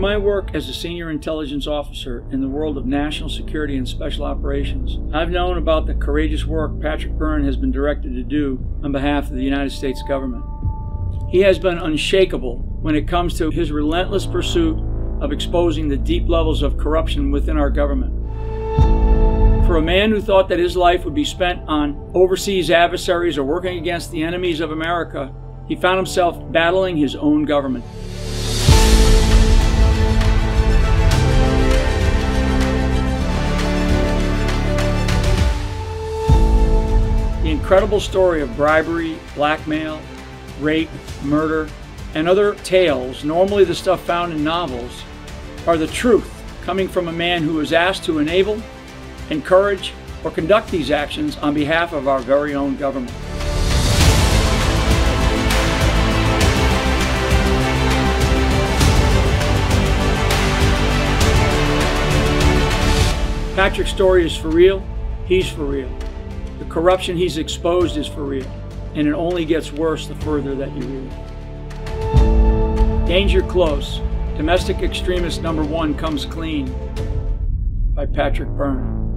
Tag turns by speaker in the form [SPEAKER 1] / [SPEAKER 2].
[SPEAKER 1] Through my work as a senior intelligence officer in the world of national security and special operations, I've known about the courageous work Patrick Byrne has been directed to do on behalf of the United States government. He has been unshakable when it comes to his relentless pursuit of exposing the deep levels of corruption within our government. For a man who thought that his life would be spent on overseas adversaries or working against the enemies of America, he found himself battling his own government. Incredible story of bribery, blackmail, rape, murder, and other tales, normally the stuff found in novels, are the truth coming from a man who was asked to enable encourage, or conduct these actions on behalf of our very own government. Patrick's story is for real, he's for real. The corruption he's exposed is for real, and it only gets worse the further that you read. Danger Close, Domestic Extremist Number One Comes Clean by Patrick Byrne.